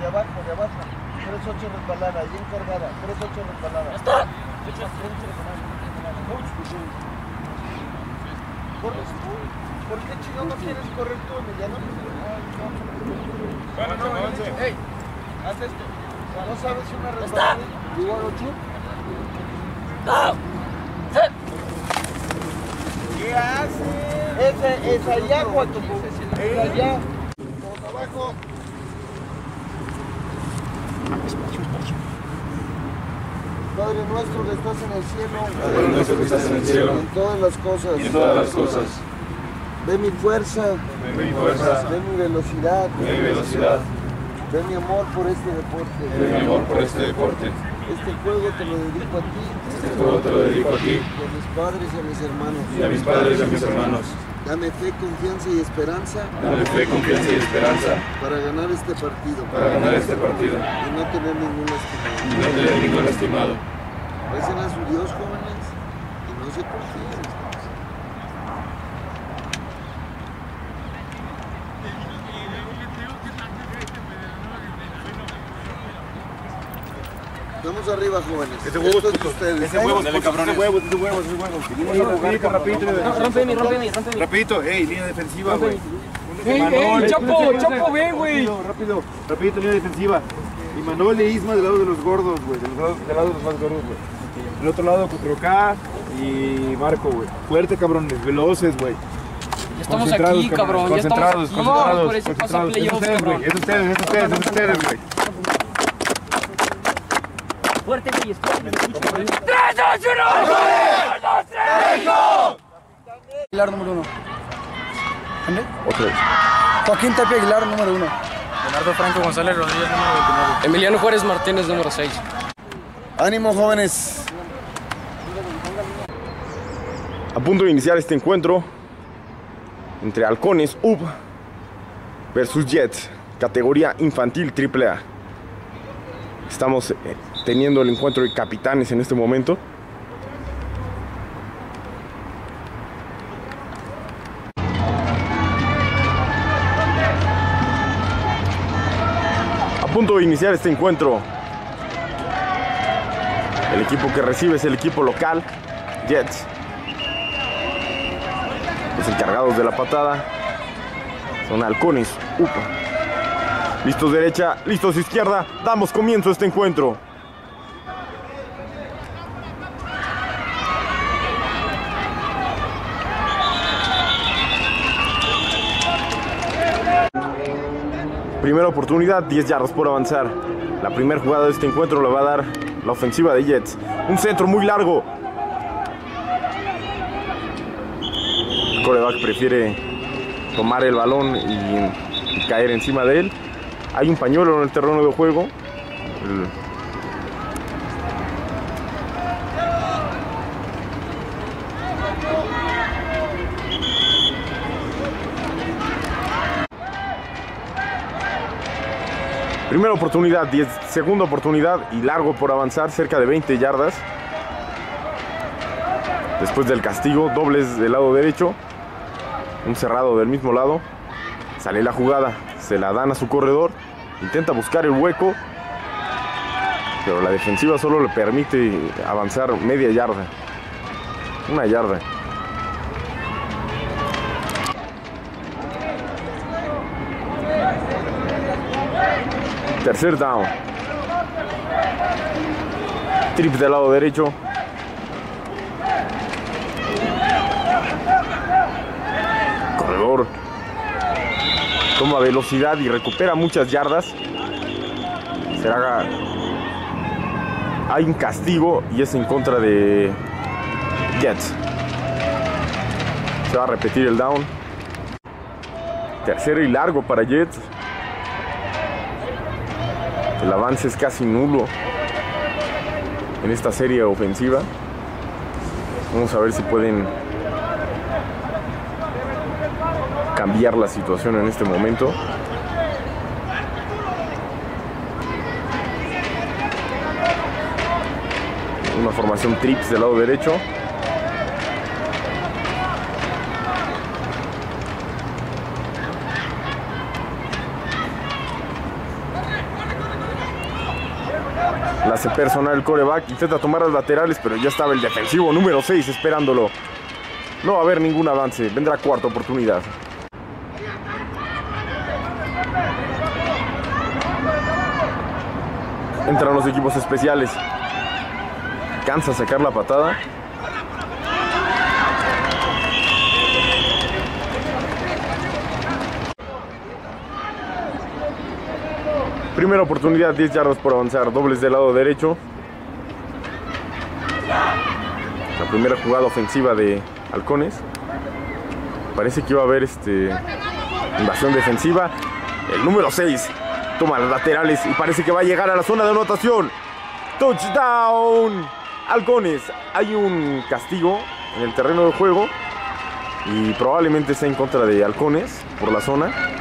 de abajo, de abajo. 3-8 resbalada, bien cargada. 3-8 resbalada. ¡Ya está! Corres tú. ¿Por qué chido no quieres correr tú, Emiliano? Bueno, no, avance. Ey, haz esto. ¿No sabes una resbalada? You wanna shoot? ¡No! ¡Sí! ¿Qué hace? Es, es allá, Joaquín. Es allá. Abajo. Padre nuestro que estás en el cielo. Padre nuestro que estás en el cielo. En todas las cosas. En todas las cosas. Ve mi fuerza. Ve mi fuerza. Ve mi velocidad. Ve mi velocidad. Ve mi amor por este deporte. Ve mi amor por este deporte. Este juego te lo dedico a ti. Este juego te lo dedico a ti. Y a mis padres y a mis hermanos. Y a mis padres y a mis hermanos. Dame fe, confianza y esperanza Dame fe, confianza y esperanza para ganar este partido. para ganar este partido. Y no tener ningún Y lastimado. no tener ningún lastimado. Recen a su Dios, jóvenes, y no se confíen. Vamos arriba, jóvenes. Ese huevo es es puto. ustedes. Ese huevo, Dale, ese cabrones. huevo, ese huevo, ese huevo. Rapidito, rapidito, No, Rompe mi, rompe mi, rompe mi. rapidito, ey, línea defensiva, güey. ¡Ey, Chapo, Chapo, ven, güey! Rápido, rápido, rapidito, línea defensiva. Y Manol e Isma del lado de los gordos, güey. Del lado, del lado de los más gordos, güey. Del otro lado, Cutroca y Marco, güey. Fuerte, cabrones, veloces, güey. Ya estamos Concentrados, aquí, cabrón. Ya Concentrados. No, concentrados, por concentrados. Es ustedes, güey. Es ustedes, es ustedes, es ustedes, güey. Fuerte, güey. espérate. Aguilar número uno. ¿Dónde? Joaquín Tapia Aguilar número uno. Leonardo Franco González Rodríguez, número 29. Emiliano Juárez Martínez, número 6. Ánimo, jóvenes. A punto de iniciar este encuentro entre Halcones UB versus Jets, categoría infantil AAA. Estamos eh, teniendo el encuentro de capitanes en este momento. A punto de iniciar este encuentro, el equipo que recibe es el equipo local, Jets. Los encargados de la patada son halcones. Upa. Listos derecha, listos izquierda. Damos comienzo a este encuentro. Primera oportunidad, 10 yardas por avanzar. La primera jugada de este encuentro la va a dar la ofensiva de Jets. Un centro muy largo. El coreback prefiere tomar el balón y, caer encima de él. Hay un pañuelo en el terreno de juego. Primera oportunidad, 10, segunda oportunidad y largo por avanzar, cerca de 20 yardas. Después del castigo, dobles del lado derecho, un cerrado del mismo lado. Sale la jugada, se la dan a su corredor, intenta buscar el hueco, pero la defensiva solo le permite avanzar media yarda, una yarda. Tercer down. Trip del lado derecho. Corredor. Toma velocidad y recupera muchas yardas. Será. Hay un castigo y es en contra de Jets. Se va a repetir el down. Tercero y largo para Jets. El avance es casi nulo en esta serie ofensiva. Vamos a ver si pueden cambiar la situación en este momento. Una formación trips del lado derecho. Hace personal el coreback. Intenta tomar las laterales, pero ya estaba el defensivo número 6 esperándolo. No va a haber ningún avance. Vendrá cuarta oportunidad. Entran los equipos especiales. Cansa sacar la patada. Primera oportunidad, 10 yardas por avanzar, dobles del lado derecho. La primera jugada ofensiva de Halcones. Parece que iba a haber este invasión defensiva. El número 6 toma las laterales y parece que va a llegar a la zona de anotación. Touchdown. Halcones. Hay un castigo en el terreno de juego y probablemente sea en contra de Halcones por la zona.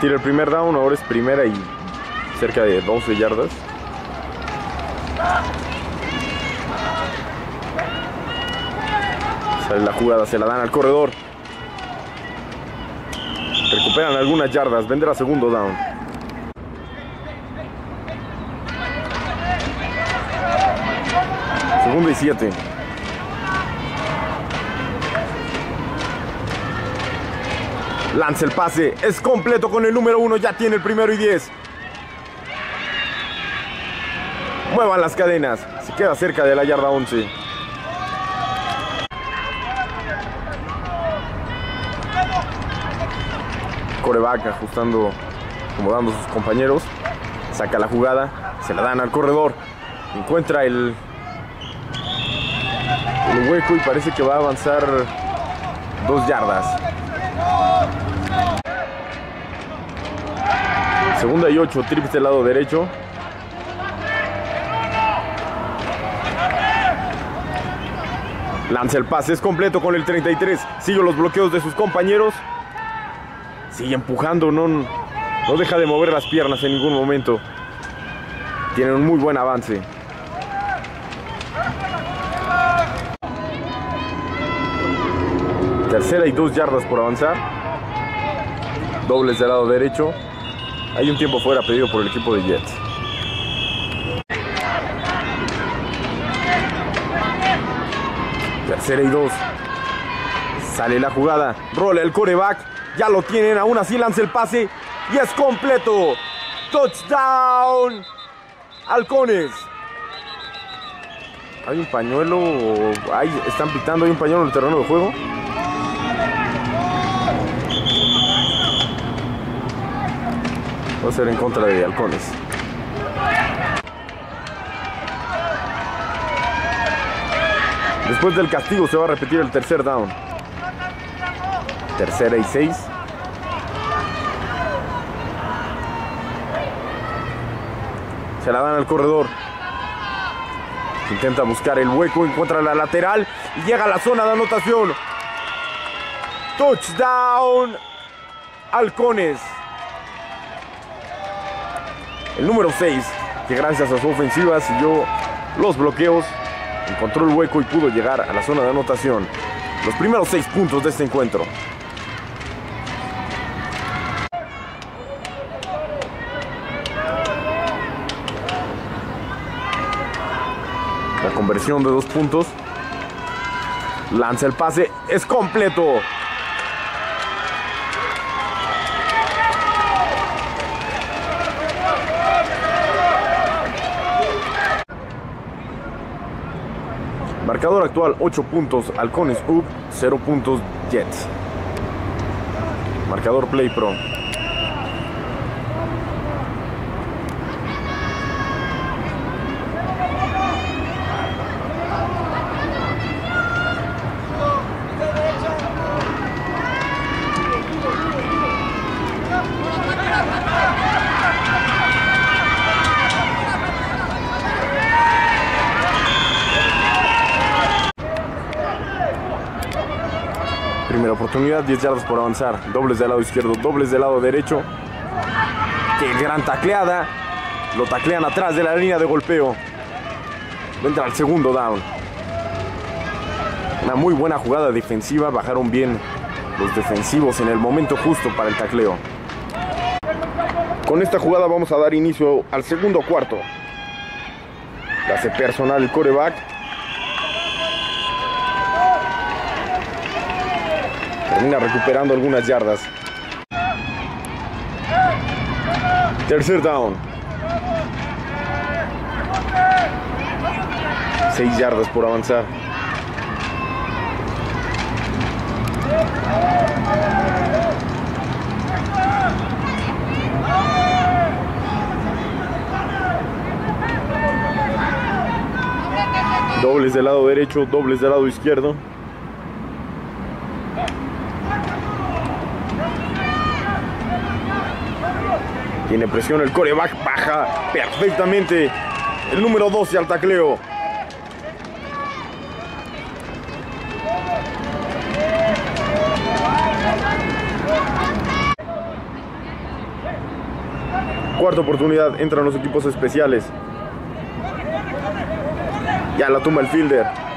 Se va a repetir el primer down, ahora es primera y cerca de 12 yardas. Sale la jugada, se la dan al corredor. Recuperan algunas yardas, vendrá segundo down. Segundo y siete. Lanza el pase, es completo con el número uno, ya tiene el primero y diez. Muevan las cadenas, se queda cerca de la yarda 11. Coreback ajustando, acomodando a sus compañeros. Saca la jugada, se la dan al corredor. Encuentra el hueco y parece que va a avanzar dos yardas. Segunda y ocho, trips del lado derecho. Lanza el pase, es completo con el 33. Sigue los bloqueos de sus compañeros. Sigue empujando, no, no deja de mover las piernas en ningún momento. Tienen un muy buen avance. Tercera y dos yardas por avanzar. Dobles del lado derecho. Hay un tiempo fuera pedido por el equipo de Jets. Tercera y dos. Sale la jugada. Rola el coreback. Ya lo tienen. Aún así lanza el pase. Y es completo. Touchdown. Halcones. Hay un pañuelo. Ahí están pitando. Hay un pañuelo en el terreno de juego. Va a ser en contra de Halcones. Después del castigo se va a repetir el tercer down. Tercera y seis. Se la dan al corredor. Intenta buscar el hueco, encuentra la lateral y llega a la zona de anotación. Touchdown. Halcones. El número 6, que gracias a su ofensiva siguió los bloqueos, encontró el hueco y pudo llegar a la zona de anotación. Los primeros seis puntos de este encuentro. La conversión de dos puntos. Lanza el pase, es completo. Marcador actual 8 puntos, Halcones UP 0 puntos Jets. Marcador Play Pro. Primera oportunidad, 10 yardas por avanzar. Dobles del lado izquierdo, dobles del lado derecho. Qué gran tacleada. Lo taclean atrás de la línea de golpeo. Entra al segundo down. Una muy buena jugada defensiva. Bajaron bien los defensivos en el momento justo para el tacleo. Con esta jugada vamos a dar inicio al segundo cuarto. La hace personal el coreback. Termina recuperando algunas yardas. Tercer down. Seis yardas por avanzar. Dobles del lado derecho, dobles del lado izquierdo. Tiene presión el coreback, baja perfectamente el número 12 al tacleo. Cuarta oportunidad, entran los equipos especiales. Ya la toma el fielder.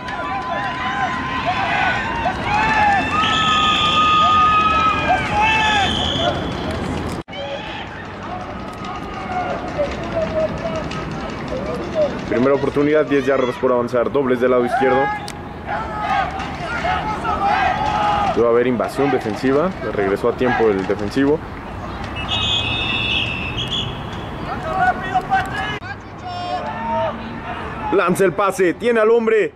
Primera oportunidad, 10 yardas por avanzar, dobles del lado izquierdo. A haber invasión defensiva, regresó a tiempo el defensivo. Lanza el pase, tiene al hombre,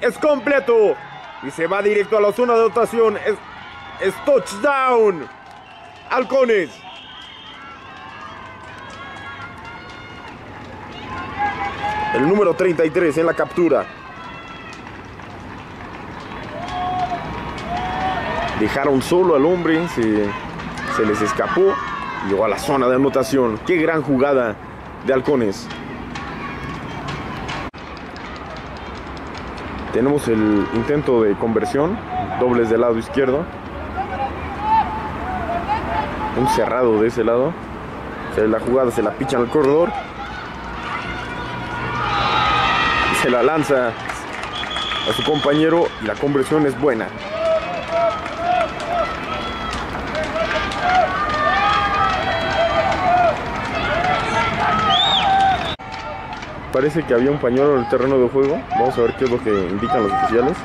es completo y se va directo a la zona de dotación. Es touchdown. Halcones. El número 33 en la captura. Dejaron solo al hombre, se, se les escapó llegó a la zona de anotación. Qué gran jugada de Halcones. Tenemos el intento de conversión, dobles del lado izquierdo. Un cerrado de ese lado. La jugada se la pichan al corredor. La lanza a su compañero y la conversión es buena. Parece que había un pañuelo en el terreno de juego. Vamos a ver qué es lo que indican los oficiales.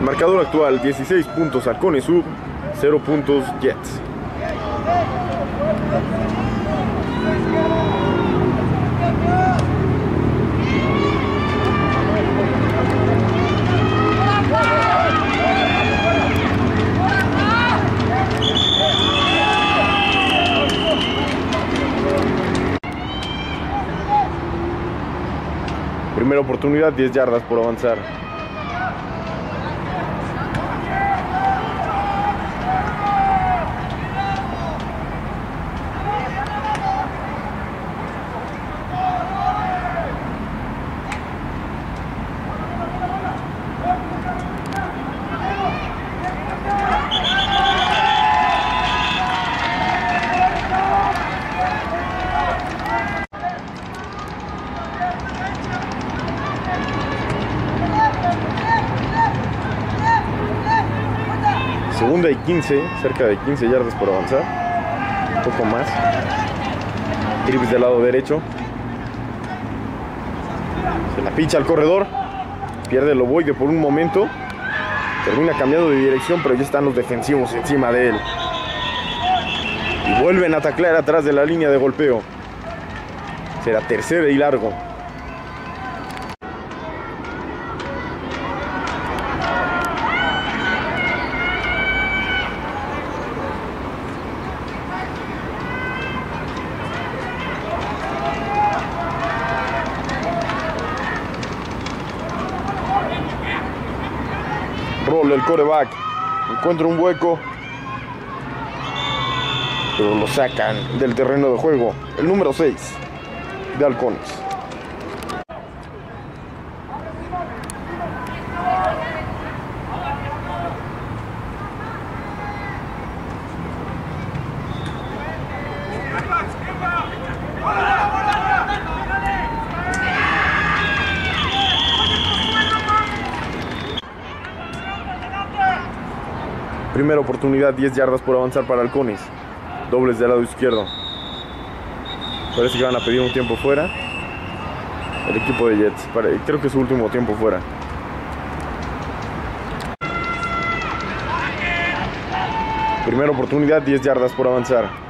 Marcador actual 16 puntos Halcones Sub, 0 puntos Jets. Primera oportunidad, 10 yardas por avanzar. Segunda y 15, cerca de 15 yardas por avanzar. Un poco más. Trips del lado derecho. Se la picha al corredor. Pierde el ovoide por un momento. Termina cambiando de dirección, pero ya están los defensivos encima de él. Y vuelven a taclear atrás de la línea de golpeo. Será tercera y largo. El coreback. Encuentra un hueco. Pero lo sacan del terreno de juego. El número 6 de Halcones. Primera oportunidad, 10 yardas por avanzar para Halcones. Dobles del lado izquierdo. Parece que van a pedir un tiempo fuera. El equipo de Jets. Creo que es su último tiempo fuera. Primera oportunidad, 10 yardas por avanzar.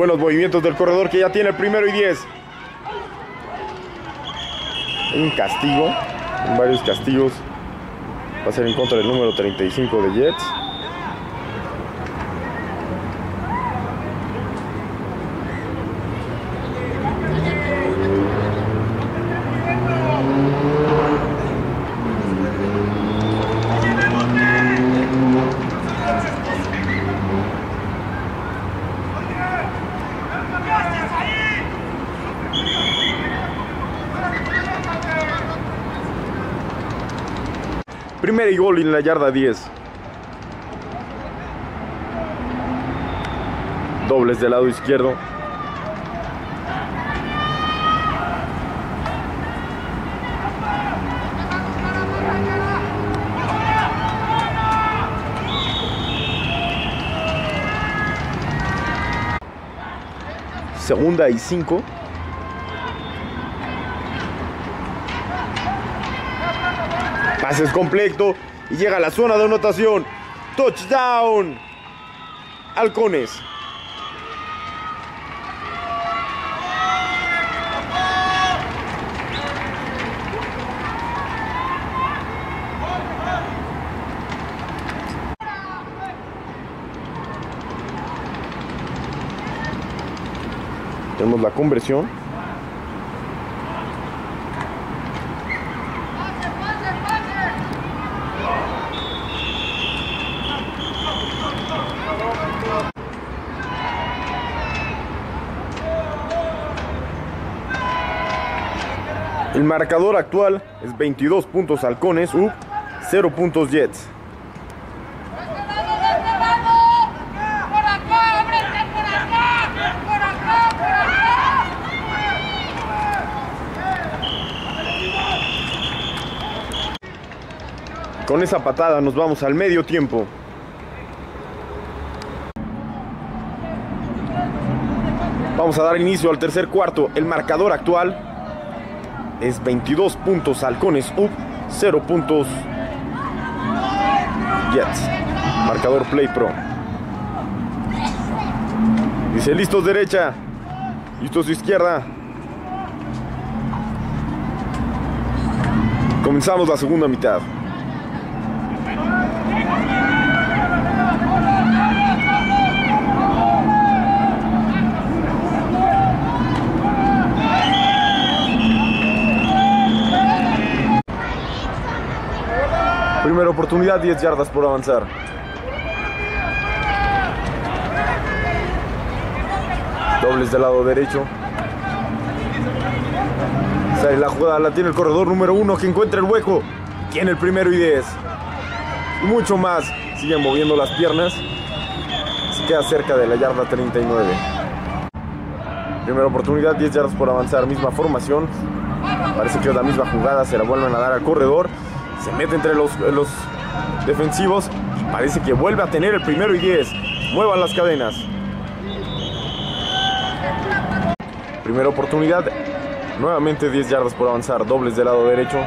Buenos movimientos del corredor que ya tiene el primero y 10. Hay un castigo, varios castigos. Va a ser en contra del número 35 de Jets. Primera y gol en la yarda 10. Dobles del lado izquierdo. Segunda y 5. Pases completo y llega a la zona de anotación. Touchdown. Halcones. Tenemos la conversión. El marcador actual es 22 puntos halcones, u 0 puntos Jets. Con esa patada nos vamos al medio tiempo. Vamos a dar inicio al tercer cuarto. El marcador actual es 22 puntos halcones, up 0 puntos Jets. Marcador Play Pro. Dice listos derecha, listos izquierda. Comenzamos la segunda mitad. Primera oportunidad, 10 yardas por avanzar. Dobles del lado derecho. Sale la jugada, la tiene el corredor número uno que encuentra el hueco. Tiene el primero y 10. Y mucho más. Siguen moviendo las piernas. Se queda cerca de la yarda 39. Primera oportunidad, 10 yardas por avanzar. Misma formación. Parece que es la misma jugada. Se la vuelven a dar al corredor. Se mete entre los, los defensivos. Parece que vuelve a tener el primero y 10. Muevan las cadenas. Primera oportunidad. Nuevamente 10 yardas por avanzar. Dobles del lado derecho.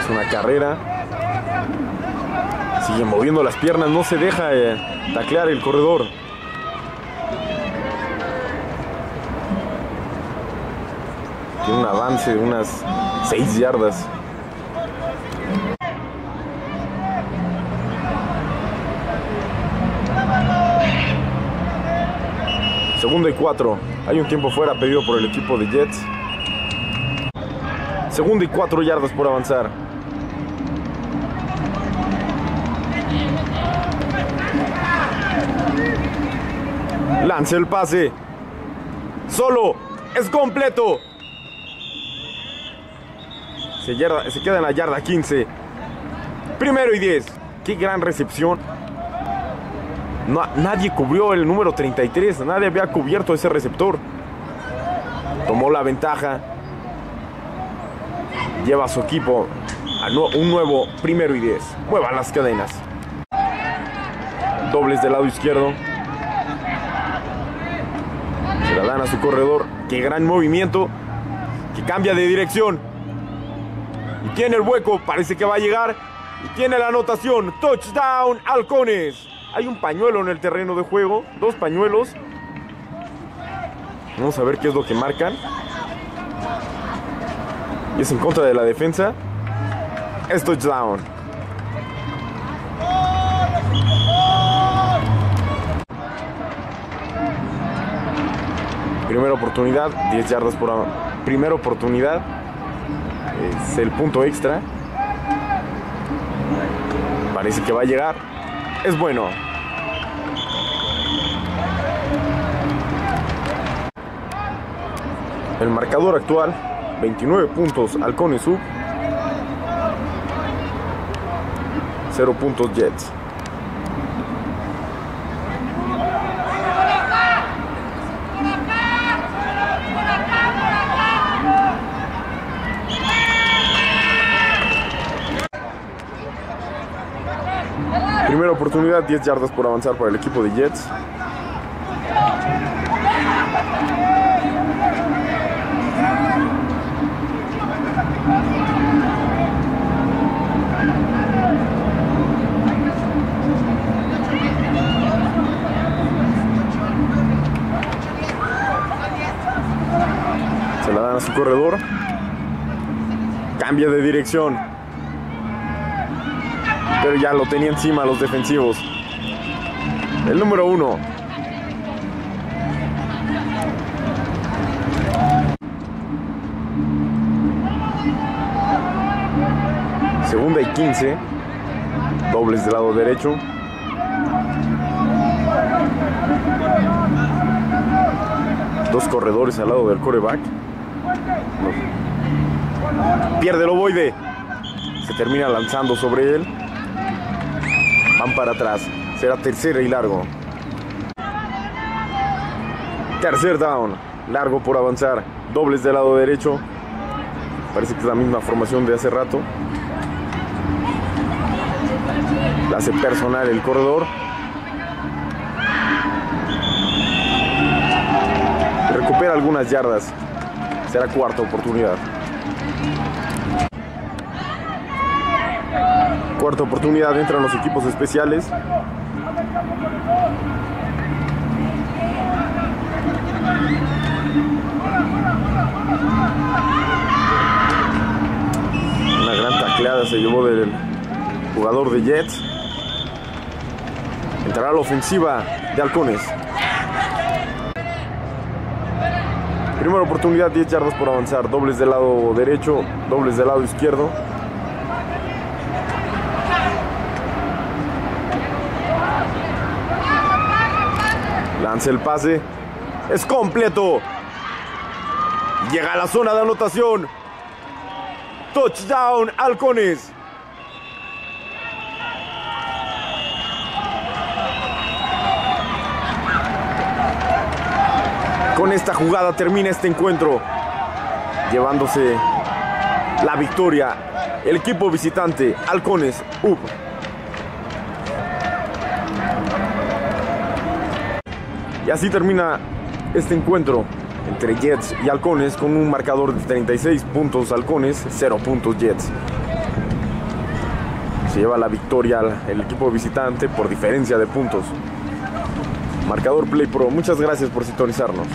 Es una carrera. Sigue moviendo las piernas. No se deja eh, taclear el corredor. Tiene un avance de unas 6 yardas. Segundo y cuatro. Hay un tiempo fuera pedido por el equipo de Jets. Segundo y cuatro yardas por avanzar. Lance el pase. Solo. Es completo. Se, queda en la yarda 15. Primero y 10. Qué gran recepción. No, nadie cubrió el número 33. Nadie había cubierto ese receptor. Tomó la ventaja. Lleva a su equipo a un nuevo primero y 10. Muevan las cadenas. Dobles del lado izquierdo. Se la dan a su corredor. Qué gran movimiento. Que cambia de dirección. Y tiene el hueco. Parece que va a llegar. Y tiene la anotación. Touchdown, Halcones. Hay un pañuelo en el terreno de juego. Dos pañuelos. Vamos a ver qué es lo que marcan. Y es en contra de la defensa. Es touchdown. Primera oportunidad, 10 yardas por primera oportunidad. Es el punto extra. Parece que va a llegar. Es bueno. El marcador actual, 29 puntos Halcones Sub, 0 puntos Jets. Primera oportunidad, 10 yardas por avanzar para el equipo de Jets. Se la dan a su corredor. Cambia de dirección. Pero ya lo tenía encima los defensivos. El número uno. Segunda y 15. Dobles del lado derecho. Dos corredores al lado del coreback. Pierde el ovoide. Se termina lanzando sobre él. Van para atrás. Será tercera y largo. Tercer down. Largo por avanzar. Dobles del lado derecho. Parece que es la misma formación de hace rato. Hace personal el corredor. Recupera algunas yardas. Será cuarta oportunidad. Cuarta oportunidad entran los equipos especiales. Una gran tacleada se llevó del jugador de Jets. Entrará la ofensiva de Halcones. Primera oportunidad, 10 yardas por avanzar. Dobles del lado derecho, dobles del lado izquierdo. Lanza el pase. Es completo. Llega a la zona de anotación. Touchdown, Halcones. Con esta jugada termina este encuentro, llevándose la victoria el equipo visitante Halcones UP. Y así termina este encuentro entre Jets y Halcones con un marcador de 36 puntos Halcones, 0 puntos Jets. Se lleva la victoria el equipo visitante por diferencia de puntos. Marcador Play Pro, muchas gracias por sintonizarnos.